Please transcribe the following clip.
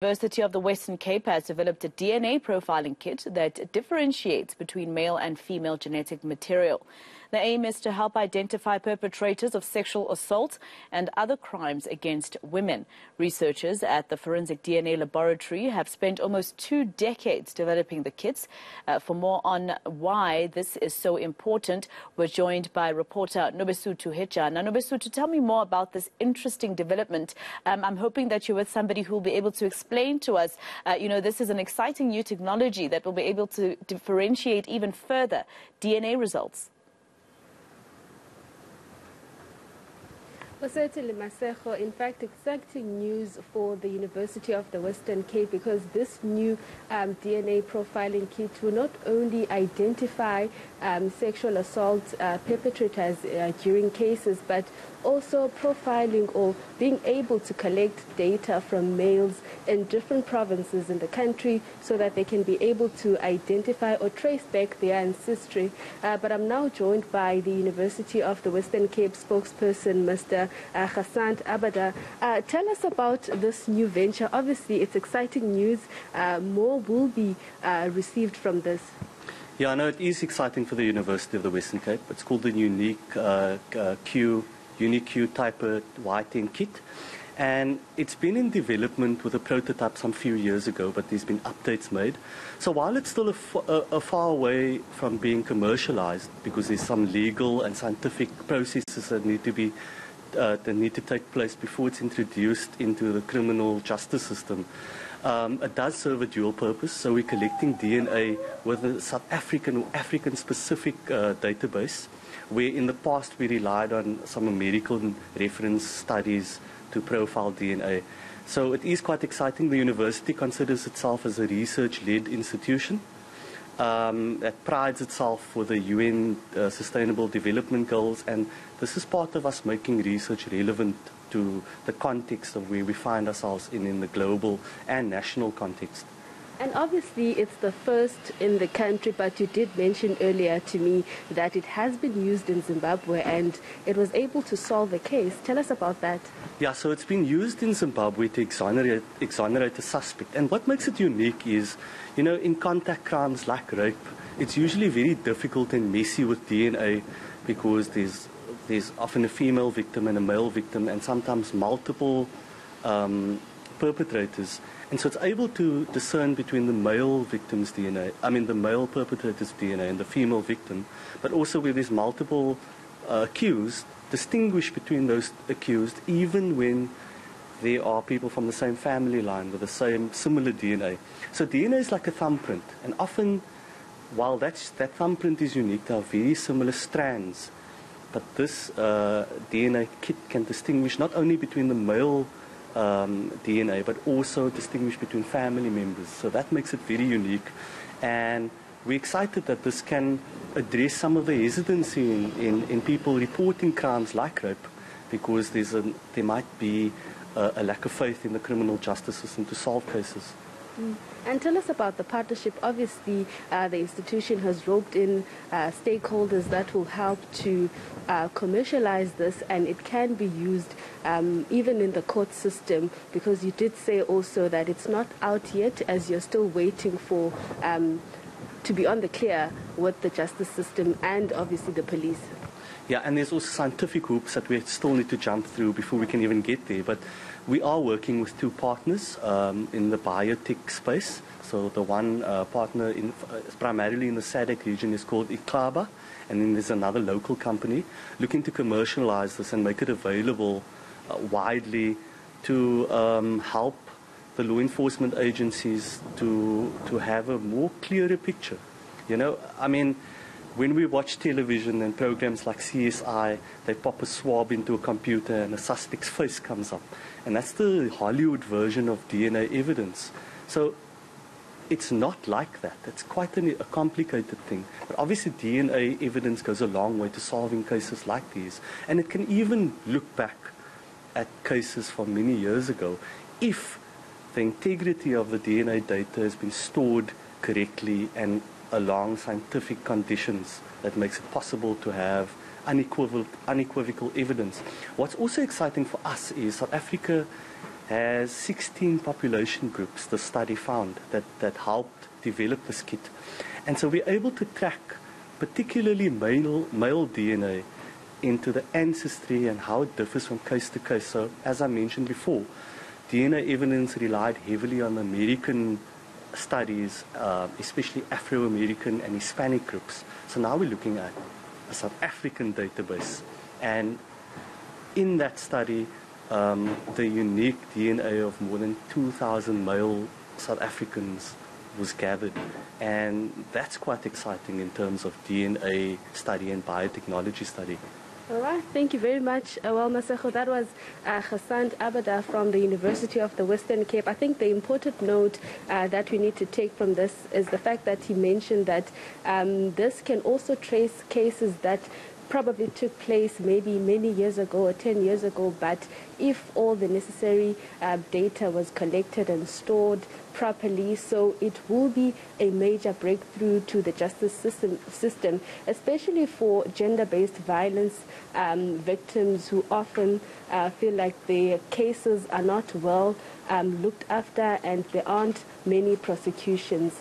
University of the Western Cape has developed a DNA profiling kit that differentiates between male and female genetic material. The aim is to help identify perpetrators of sexual assault and other crimes against women. Researchers at the Forensic DNA Laboratory have spent almost two decades developing the kits. Uh, for more on why this is so important, we're joined by reporter Nobesuthu Hejana. Now, Nobesuthu, tell me more about this interesting development. Um, I'm hoping that you're with somebody who will be able to explain to us, uh, you know, this is an exciting new technology that will be able to differentiate even further DNA results. Well, certainly, Masego. In fact, exciting news for the University of the Western Cape because this new um, DNA profiling kit will not only identify um, sexual assault uh, perpetrators uh, during cases, but also profiling or being able to collect data from males in different provinces in the country so that they can be able to identify or trace back their ancestry. Uh, but I'm now joined by the University of the Western Cape spokesperson, Mr. Uh, Gasant Abarder. Uh, tell us about this new venture. Obviously, it's exciting news. Uh, more will be uh, received from this. Yeah, I know it is exciting for the University of the Western Cape. It's called the Unique uh, Q UniQ type of whiting kit. And it's been in development with a prototype some few years ago, but there's been updates made. So while it's still a, far away from being commercialized, because there's some legal and scientific processes that need to be uh, that need to take place before it's introduced into the criminal justice system. Um, it does serve a dual purpose. So we're collecting DNA with a South African or African specific uh, database where in the past we relied on some American reference studies to profile DNA. So it is quite exciting. The university considers itself as a research-led institution um, that prides itself with the UN uh, Sustainable Development Goals, and this is part of us making research relevant to the context of where we find ourselves in, in the global and national context. And obviously, it's the first in the country, but you did mention earlier to me that it has been used in Zimbabwe and it was able to solve a case. Tell us about that. Yeah, so it's been used in Zimbabwe to exonerate, exonerate a suspect. And what makes it unique is, you know, in contact crimes like rape, it's usually very difficult and messy with DNA because there's, there's often a female victim and a male victim, and sometimes multiple um, perpetrators. And so it's able to discern between the male victim's DNA, I mean the male perpetrator's DNA and the female victim, but also with these multiple uh, accused, distinguish between those accused even when there are people from the same family line with the same similar DNA. So DNA is like a thumbprint, and often, while that's, that thumbprint is unique, there are very similar strands. But this uh, DNA kit can distinguish not only between the male um, DNA, but also distinguish between family members. So that makes it very unique. And we're excited that this can address some of the hesitancy in, in, in people reporting crimes like rape because there's a, there might be a, a lack of faith in the criminal justice system to solve cases. Mm. And tell us about the partnership. Obviously, uh, the institution has roped in uh, stakeholders that will help to uh, commercialize this, and it can be used um, even in the court system because you did say also that it's not out yet as you're still waiting for. Um, to be on the clear with the justice system and obviously the police. Yeah, and there's also scientific hoops that we still need to jump through before we can even get there. But we are working with two partners um, in the biotech space. So the one uh, partner in, uh, primarily in the SADC region is called Iklaba, and then there's another local company looking to commercialize this and make it available uh, widely to um, help the law enforcement agencies to to have a more clearer picture. You know, I mean when we watch television and programs like CSI, they pop a swab into a computer and a suspect's face comes up. And that's the Hollywood version of DNA evidence. So it's not like that. It's quite an, a complicated thing. But obviously, DNA evidence goes a long way to solving cases like these. And it can even look back at cases from many years ago if the integrity of the DNA data has been stored correctly and along scientific conditions that makes it possible to have unequivocal, unequivocal evidence. What's also exciting for us is South Africa has 16 population groups, the study found, that, that helped develop this kit. And so we're able to track particularly male, male DNA into the ancestry and how it differs from case to case. So, as I mentioned before, DNA evidence relied heavily on American studies, uh, especially Afro American and Hispanic groups. So now we're looking at a South African database. And in that study, um, the unique DNA of more than 2,000 male South Africans was gathered. And that's quite exciting in terms of DNA study and biotechnology study. All right, thank you very much. Uh, well, Masego, that was uh, Gasant Abarder from the University of the Western Cape. I think the important note uh, that we need to take from this is the fact that he mentioned that um, this can also trace cases that probably took place maybe many years ago or 10 years ago, but if all the necessary uh, data was collected and stored properly, so it will be a major breakthrough to the justice system, system especially for gender-based violence um, victims who often uh, feel like their cases are not well um, looked after and there aren't many prosecutions.